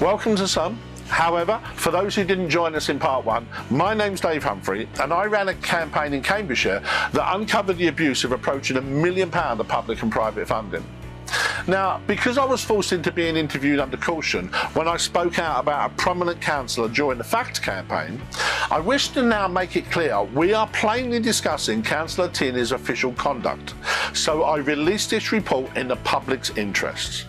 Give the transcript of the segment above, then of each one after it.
Welcome to some. However, for those who didn't join us in part one, my name's Dave Humphrey and I ran a campaign in Cambridgeshire that uncovered the abuse of approaching a million pounds of public and private funding. Now, because I was forced into being interviewed under caution when I spoke out about a prominent councillor during the FACT campaign, I wish to now make it clear we are plainly discussing Councillor Tierney's official conduct, so I released this report in the public's interests.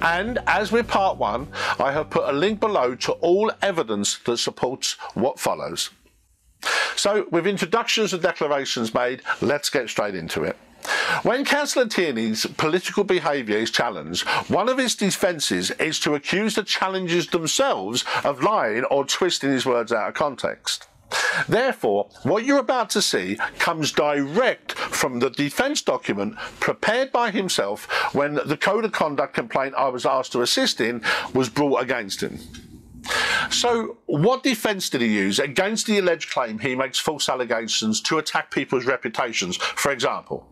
And as with part one, I have put a link below to all evidence that supports what follows. So, with introductions and declarations made, let's get straight into it. When Councillor Tierney's political behaviour is challenged, one of his defences is to accuse the challengers themselves of lying or twisting his words out of context. Therefore, what you're about to see comes direct from the defence document prepared by himself when the Code of Conduct complaint I was asked to assist in was brought against him. So, what defence did he use against the alleged claim he makes false allegations to attack people's reputations, for example?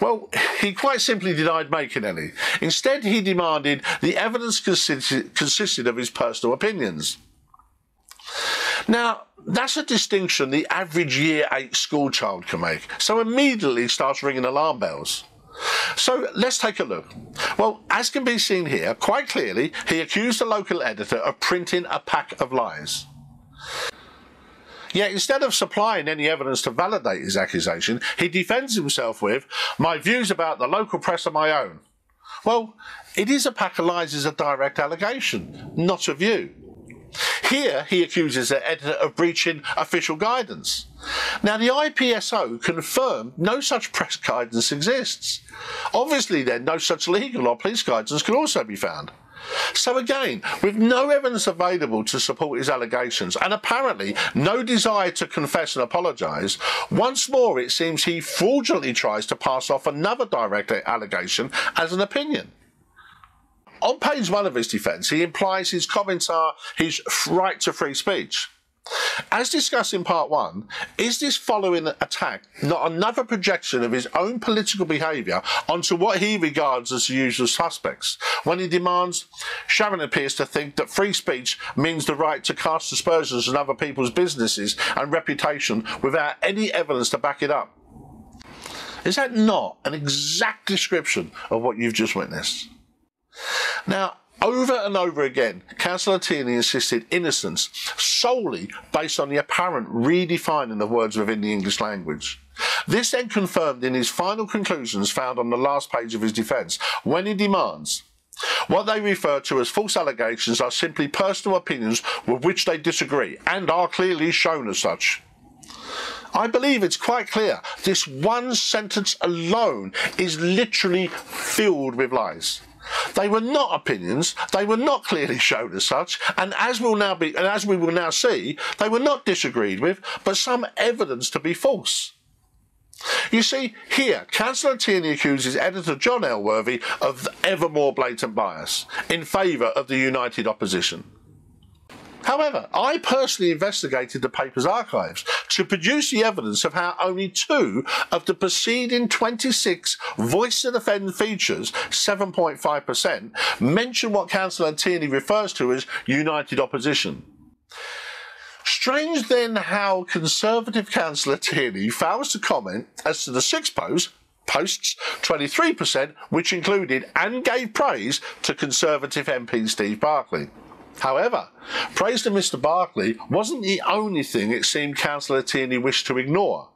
Well, he quite simply denied making any. Instead, he demanded the evidence consisted of his personal opinions. Now, that's a distinction the average year eight school child can make, so immediately starts ringing alarm bells. So let's take a look. Well, as can be seen here, quite clearly, he accused the local editor of printing a pack of lies. Yet instead of supplying any evidence to validate his accusation, he defends himself with, My views about the local press are my own. Well, it is a pack of lies is a direct allegation, not a view. Here, he accuses the editor of breaching official guidance. Now, the IPSO confirmed no such press guidance exists. Obviously, then, no such legal or police guidance can also be found. So again, with no evidence available to support his allegations and apparently no desire to confess and apologise, once more it seems he fraudulently tries to pass off another direct allegation as an opinion. On page one of his defence, he implies his comments are his right to free speech. As discussed in part one, is this following attack not another projection of his own political behaviour onto what he regards as the usual suspects when he demands Sharon appears to think that free speech means the right to cast aspersions on other people's businesses and reputation without any evidence to back it up? Is that not an exact description of what you've just witnessed? Now, over and over again, Councillor Tierney insisted innocence solely based on the apparent redefining of words within the English language. This then confirmed in his final conclusions found on the last page of his defence, when he demands what they refer to as false allegations are simply personal opinions with which they disagree and are clearly shown as such. I believe it's quite clear this one sentence alone is literally filled with lies. They were not opinions. They were not clearly shown as such, and as will now be, and as we will now see, they were not disagreed with, but some evidence to be false. You see, here, Councillor Tierney accuses editor John Elworthy of ever more blatant bias in favour of the united opposition. However, I personally investigated the paper's archives to produce the evidence of how only two of the preceding 26 Voice to Defend features, 7.5%, mention what Councillor Tierney refers to as united opposition. Strange then how Conservative Councillor Tierney fails to comment as to the six posts posts, 23%, which included and gave praise to Conservative MP Steve Barclay. However, praise to Mr. Barclay wasn't the only thing it seemed Councillor Tierney wished to ignore.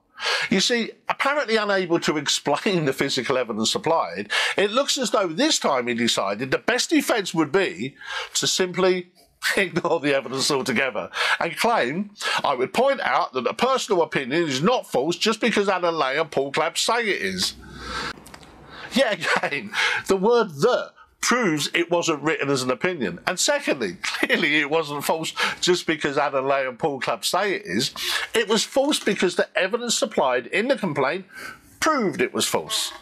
You see, apparently unable to explain the physical evidence supplied, it looks as though this time he decided the best defence would be to simply ignore the evidence altogether and claim I would point out that a personal opinion is not false just because Alan Lay and Paul Clapp say it is. Yet again, the word the proves it wasn't written as an opinion. And secondly, clearly it wasn't false just because Alan Lay and Paul Clapp say it is. It was false because the evidence supplied in the complaint proved it was false.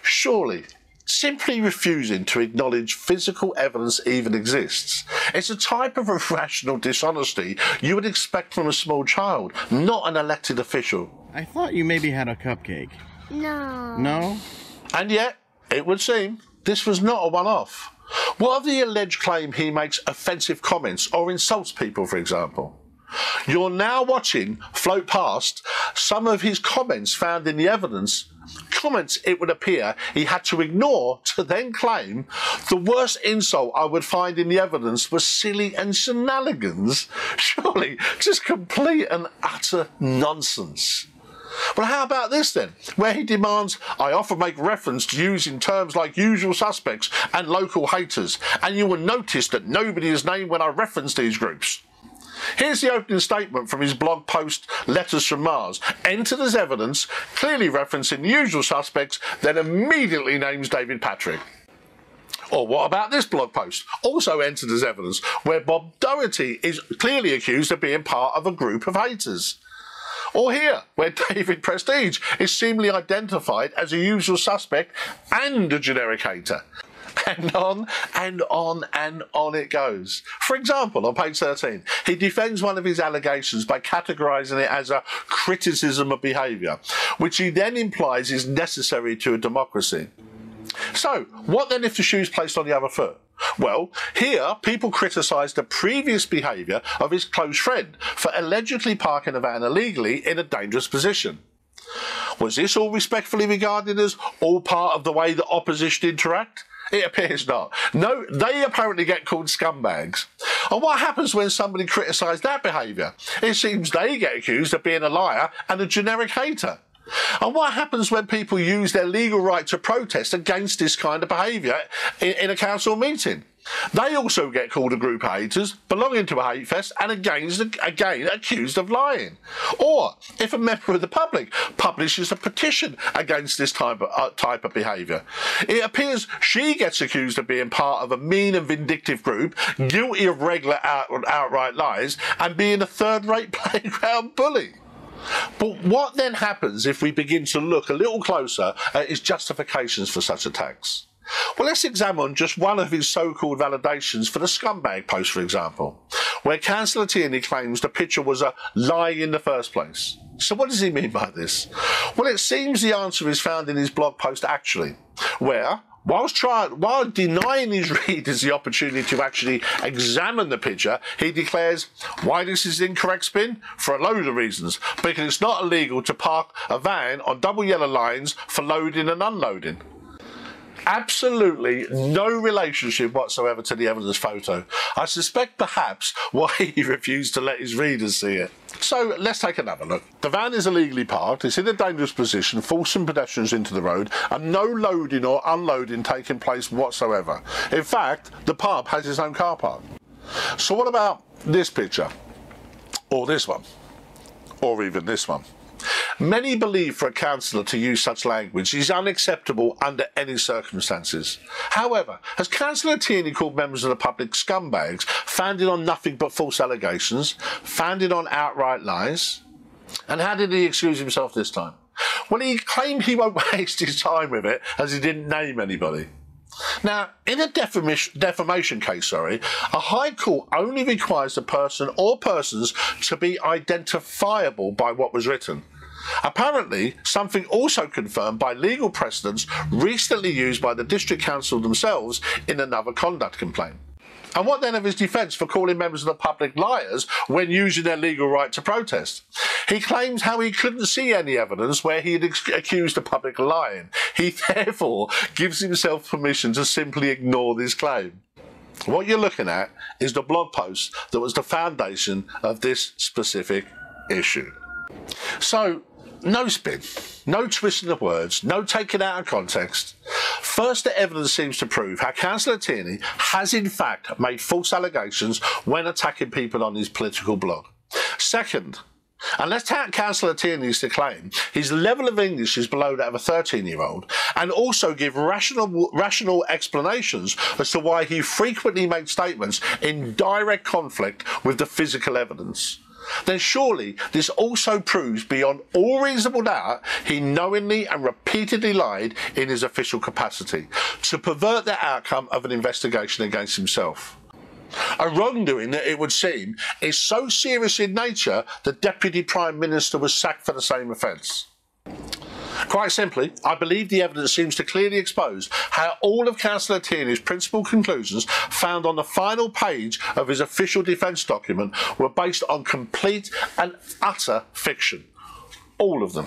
Surely, simply refusing to acknowledge physical evidence even exists. It's a type of irrational dishonesty you would expect from a small child, not an elected official. I thought you maybe had a cupcake. No. No? And yet, it would seem this was not a one off. What of the alleged claim he makes offensive comments or insults people, for example? You're now watching float past some of his comments found in the evidence. Comments, it would appear, he had to ignore to then claim the worst insult I would find in the evidence was silly and shenanigans. Surely, just complete and utter nonsense. Well, how about this then, where he demands I often make reference to using terms like usual suspects and local haters, and you will notice that nobody is named when I reference these groups. Here's the opening statement from his blog post, Letters from Mars, entered as evidence, clearly referencing the usual suspects, then immediately names David Patrick. Or what about this blog post, also entered as evidence, where Bob Doherty is clearly accused of being part of a group of haters? Or here, where David Prestige is seemingly identified as a usual suspect and a generic hater. And on and on and on it goes. For example, on page 13, he defends one of his allegations by categorizing it as a criticism of behavior, which he then implies is necessary to a democracy. So, what then if the shoe's placed on the other foot? Well, here people criticised the previous behaviour of his close friend for allegedly parking a van illegally in a dangerous position. Was this all respectfully regarded as all part of the way that opposition interact? It appears not. No, they apparently get called scumbags. And what happens when somebody criticises that behaviour? It seems they get accused of being a liar and a generic hater. And what happens when people use their legal right to protest against this kind of behaviour in, in, a council meeting? They also get called a group of haters, belonging to a hate fest, and again, again accused of lying. Or if a member of the public publishes a petition against this type of, uh, type of behaviour, it appears she gets accused of being part of a mean and vindictive group, guilty of regular out, outright lies, and being a third-rate playground bully. But what then happens if we begin to look a little closer at his justifications for such attacks? Well, let's examine just one of his so-called validations for the scumbag post, for example, where Councillor Tierney claims the picture was a lie in the first place. So what does he mean by this? Well, it seems the answer is found in his blog post actually, where Whilst trying, while denying his readers the opportunity to actually examine the picture, he declares why this is incorrect spin for a load of reasons. Because it's not illegal to park a van on double yellow lines for loading and unloading absolutely no relationship whatsoever to the evidence photo. I suspect perhaps why he refused to let his readers see it. So let's take another look. The van is illegally parked, it's in a dangerous position, forcing pedestrians into the road, and no loading or unloading taking place whatsoever. In fact, the pub has its own car park. So what about this picture? Or this one? Or even this one? Many believe for a councillor to use such language is unacceptable under any circumstances. However, has Councillor Tierney called members of the public scumbags, founded on nothing but false allegations, founded on outright lies? And how did he excuse himself this time? Well, he claimed he won't waste his time with it as he didn't name anybody. Now, in a defamation, defamation case, sorry, a high court only requires the person or persons to be identifiable by what was written. Apparently, something also confirmed by legal precedents recently used by the District Council themselves in another conduct complaint. And what then of his defence for calling members of the public liars when using their legal right to protest? He claims how he couldn't see any evidence where he had accused the public of lying. He therefore gives himself permission to simply ignore this claim. What you're looking at is the blog post that was the foundation of this specific issue. So, no spin, no twisting of words, no taking out of context. First, the evidence seems to prove how Councillor Tierney has in fact made false allegations when attacking people on his political blog. Second, Unless Councillor Tierney is to claim his level of English is below that of a 13 year old, and also give rational, rational explanations as to why he frequently makes statements in direct conflict with the physical evidence then surely this also proves beyond all reasonable doubt he knowingly and repeatedly lied in his official capacity to pervert the outcome of an investigation against himself. A wrongdoing that it would seem is so serious in nature the Deputy Prime Minister was sacked for the same offence. Quite simply, I believe the evidence seems to clearly expose how all of Councillor Tierney's principal conclusions found on the final page of his official defence document were based on complete and utter fiction. All of them.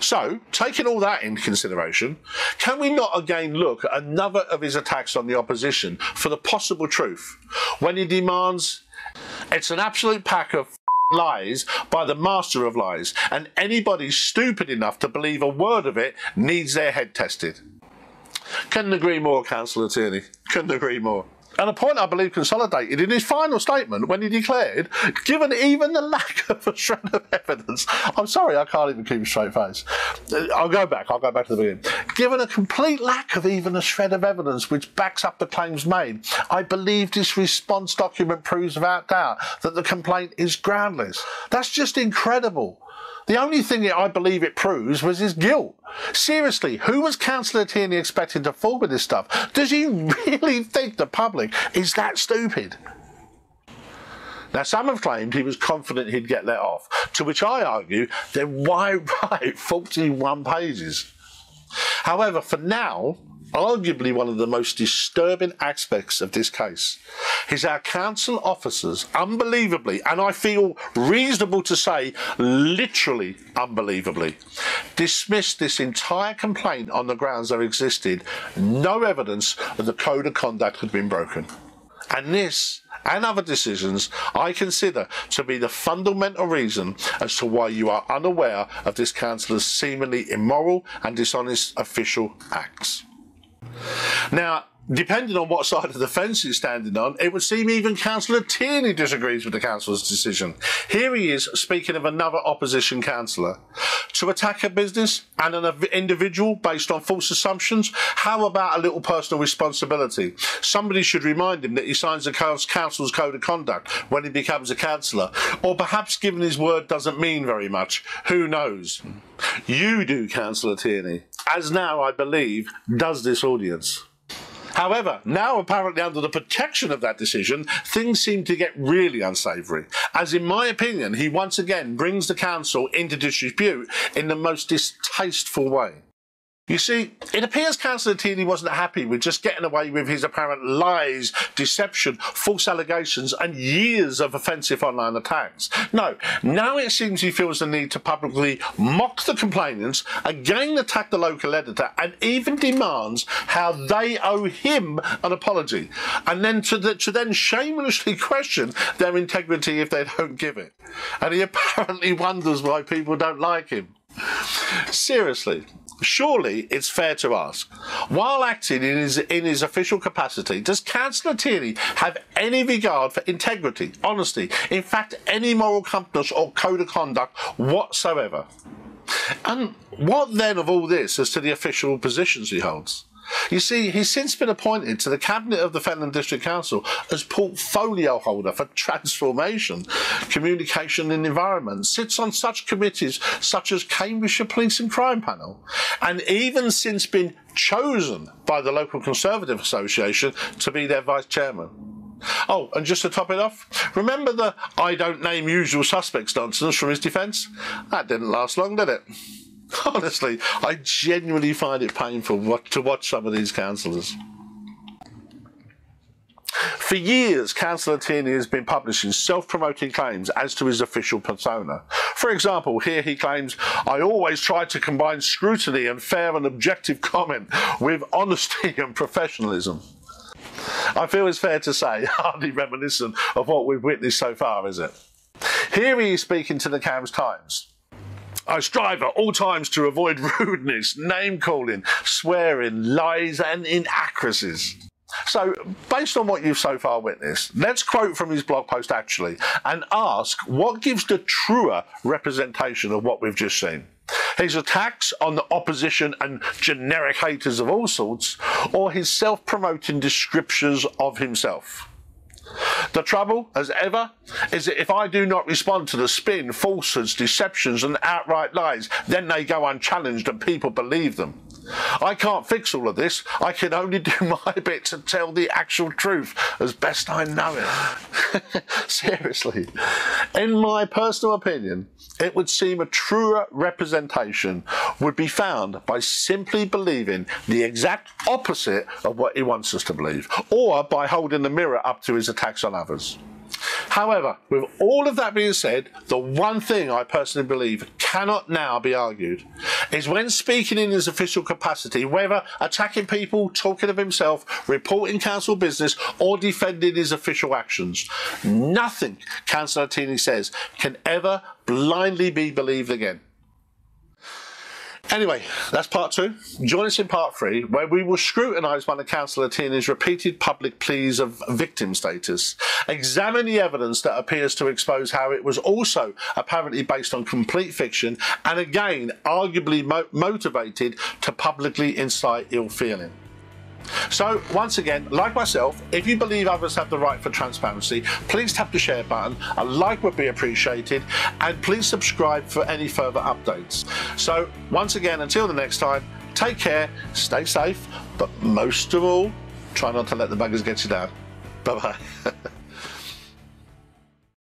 So, taking all that into consideration, can we not again look at another of his attacks on the opposition for the possible truth when he demands it's an absolute pack of lies by the master of lies, and anybody stupid enough to believe a word of it needs their head tested. Couldn't agree more, Councillor Tierney. Couldn't agree more. And a point I believe consolidated in his final statement when he declared, given even the lack of a shred of evidence, I'm sorry, I can't even keep a straight face. Uh, I'll go back, I'll go back to the beginning. Given a complete lack of even a shred of evidence which backs up the claims made, I believe this response document proves without doubt that the complaint is groundless. That's just incredible. The only thing that I believe it proves was his guilt. Seriously, who was Councillor Tierney expecting to fall with this stuff? Does he really think the public is that stupid? Now, some have claimed he was confident he'd get let off, to which I argue, then why write 41 pages? However, for now, arguably one of the most disturbing aspects of this case is our council officers, unbelievably, and I feel reasonable to say literally unbelievably, dismissed this entire complaint on the grounds there existed no evidence that the code of conduct had been broken. And this and other decisions I consider to be the fundamental reason as to why you are unaware of this councillor's seemingly immoral and dishonest official acts. Now, depending on what side of the fence he's standing on, it would seem even Councillor Tierney disagrees with the council's decision. Here he is speaking of another opposition councillor. To attack a business and an individual based on false assumptions, how about a little personal responsibility? Somebody should remind him that he signs the council's code of conduct when he becomes a councillor. Or perhaps given his word doesn't mean very much. Who knows? You do, Councillor Tierney, as now, I believe, does this audience. However, now apparently under the protection of that decision, things seem to get really unsavoury. As in my opinion, he once again brings the council into disrepute in the most distasteful way. You see, it appears Councillor Tierney wasn't happy with just getting away with his apparent lies, deception, false allegations, and years of offensive online attacks. No, now it seems he feels the need to publicly mock the complainants, again attack the local editor, and even demands how they owe him an apology, and then to, the, to then shamelessly question their integrity if they don't give it. And he apparently wonders why people don't like him. Seriously, Surely it's fair to ask, while acting in his, in his official capacity, does Councillor Tierney have any regard for integrity, honesty, in fact, any moral compass or code of conduct whatsoever? And what then of all this as to the official positions he holds? You see, he's since been appointed to the Cabinet of the Fenland District Council as portfolio holder for transformation, communication and environment, sits on such committees such as Cambridgeshire Police and Crime Panel, and even since been chosen by the local Conservative Association to be their vice chairman. Oh, and just to top it off, remember the I don't name usual suspects nonsense from his defence? That didn't last long, did it? Honestly, I genuinely find it painful to watch some of these councillors. For years, Councillor Tierney has been publishing self-promoting claims as to his official persona. For example, here he claims, I always try to combine scrutiny and fair and objective comment with honesty and professionalism. I feel it's fair to say, hardly reminiscent of what we've witnessed so far, is it? Here he is speaking to the Cambs Times. I strive at all times to avoid rudeness, name calling, swearing, lies, and inaccuracies. So, based on what you've so far witnessed, let's quote from his blog post actually and ask what gives the truer representation of what we've just seen. His attacks on the opposition and generic haters of all sorts, or his self promoting descriptions of himself. The trouble, as ever, is that if I do not respond to the spin, falsehoods, deceptions, and outright lies, then they go unchallenged and people believe them. I can't fix all of this. I can only do my bit to tell the actual truth as best I know it. Seriously. In my personal opinion, it would seem a truer representation would be found by simply believing the exact opposite of what he wants us to believe, or by holding the mirror up to his attacks on others. However, with all of that being said, the one thing I personally believe cannot now be argued is when speaking in his official capacity, whether attacking people, talking of himself, reporting council business, or defending his official actions, nothing Councillor Tierney says can ever blindly be believed again. Anyway, that's part two. Join us in part three, where we will scrutinise one of Councillor Tierney's repeated public pleas of victim status, examine the evidence that appears to expose how it was also apparently based on complete fiction, and again, arguably mo motivated to publicly incite ill feeling. So, once again, like myself, if you believe others have the right for transparency, please tap the share button. A like would be appreciated, and please subscribe for any further updates. So, once again, until the next time, take care, stay safe, but most of all, try not to let the buggers get you down. Bye bye.